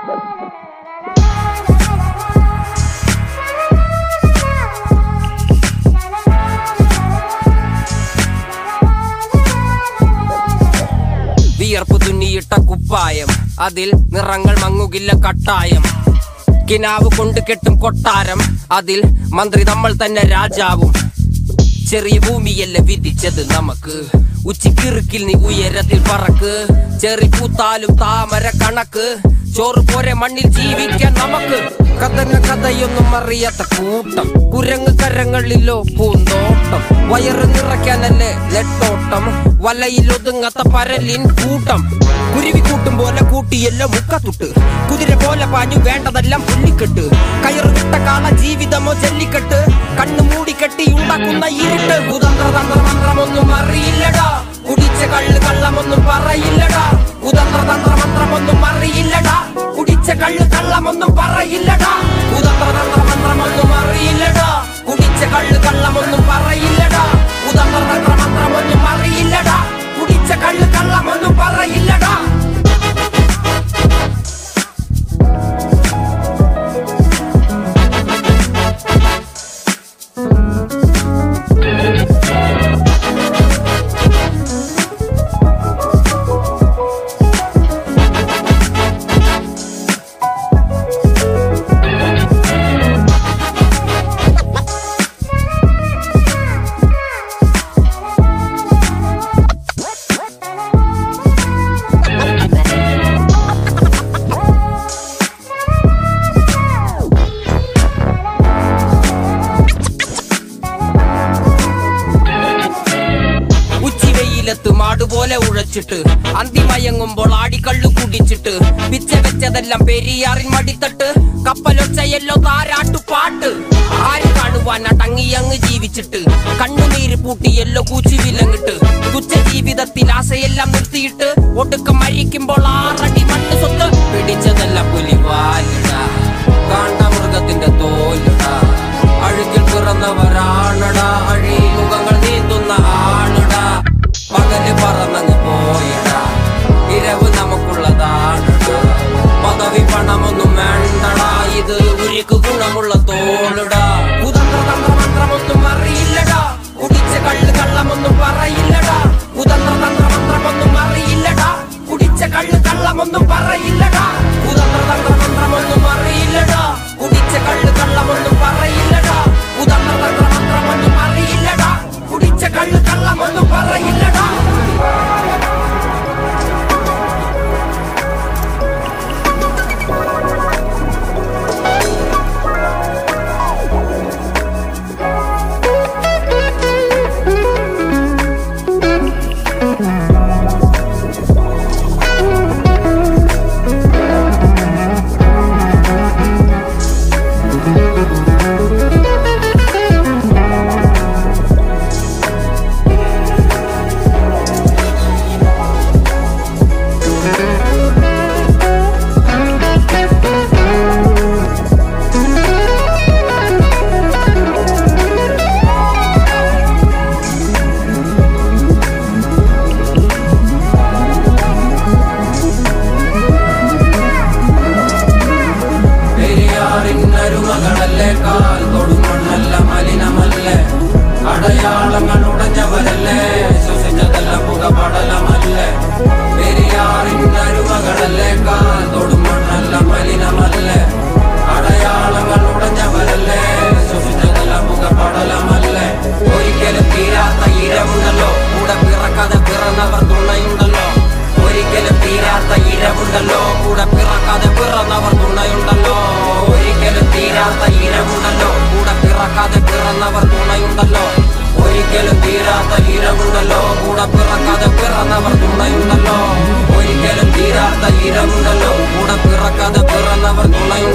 വിയർപ്പ് തുന്നിയിട്ട കുപ്പായം. അതിൽ നിറങ്ങൾ മങ്ങുകില്ല കട്ടായം. കിനാവ് കൊണ്ട് കെട്ടും കൊട്ടാരം. അതിൽ മന്ത്രി നമ്മൾ തന്നെ രാജാവും. ചെറിയ ഭൂമിയല്ല വിധിച്ചത് നമുക്ക്. ഉച്ചക്കിറുക്കിൽ നീ ഉയരത്തിൽ പറക്ക്. ചെറി പൂത്താലും താമര കണക്ക്. ചോറ് പോരെ മണ്ണിൽ ജീവിക്കാൻ നമുക്ക്. കഥങ്ങ കഥയൊന്നും അറിയാത്ത കൂട്ടം. കുരങ്ങ് കരങ്ങളിലോ പൂന്തോട്ടം. വയറ് നിറയ്ക്കാനല്ലേ നെട്ടോട്ടം. വലയിൽ ഒതുങ്ങാത്ത പരലിൻ കൂട്ടം. കുരുവി കൂട്ടും പോലെ കൂട്ടിയല്ലോ മുക്കത്തുട്ട്. കുതിര പോലെ പാഞ്ഞു വേണ്ടതെല്ലാം പുല്ലിക്കെട്ട്. കയറ് വിട്ട കാള ജീവിതമോ ജല്ലിക്കെട്ട്. കണ്ണു മൂടിക്കെട്ടി ഉണ്ടാക്കുന്ന ഇരുട്ട്. കുതന്ത്ര തന്ത്ര മന്ത്രമൊന്നും അറിയില്ലടാ. കുടിച്ച കള്ള് കള്ളമൊന്നും പറയില്ലടാ. കുതന്ത്ര തന്ത്ര മന്ത്രമൊന്നും അറിയില്ലടാ. കുടിച്ച കള്ള് കള്ളമൊന്നും പറയില്ലടാ. കുതന്ത്ര തന്ത്ര മന്ത്രമൊന്നും അറിയില്ലടാ. കുടിച്ച കള്ള് മാടുപോലെ ഉഴച്ചിട്ട്. അന്തിമയങ്ങുമ്പോൾ ആടിക്കള്ളു കുടിച്ചിട്ട്. പിച്ച വെച്ചതെല്ലാം പെരിയാറിൻ മടിത്തട്ട്. കപ്പലൊച്ചയല്ലോ താരാട്ടു പാട്ട് ആര് കാണുവാൻ അടങ്ങിയങ്ങ് ജീവിച്ചിട്ട്. കണ്ണുനീര് പൂട്ടിയല്ലോ കൂച്ചി വിലങ്ങിട്ട്. തുച്ഛ ജീവിതത്തിൽ ആശയെല്ലാം നിർത്തിയിട്ട്. ഒടുക്കം മരിക്കുമ്പോൾ ആറടി മണ്ണ് സ്വത്ത്. പിടിച്ചതല്ല പുലിവാലിട തീരാത്ത ഇരവുണ്ടല്ലോ. കൂടെ പിറക്കാതെ പിറന്നവർ തുണയുണ്ടല്ലോ. ഒരിക്കലും തീരാത്ത ഇരവുണ്ടല്ലോ. കൂടെ പിറക്കാതെ പിറന്നവർ തുണയുണ്ടല്ലോ. ഒരിക്കലും തീരാത്ത ഇരവുണ്ടല്ലോ. കൂടെ പിറക്കാതെ പിറന്നവർ തുണയുണ്ടല്ലോ. ഒരിക്കലും തീരാത്ത ഇരവുണ്ടല്ലോ. കൂടെ പിറക്കാതെ പിറന്നവർ തുണയുണ്ടല്ലോ.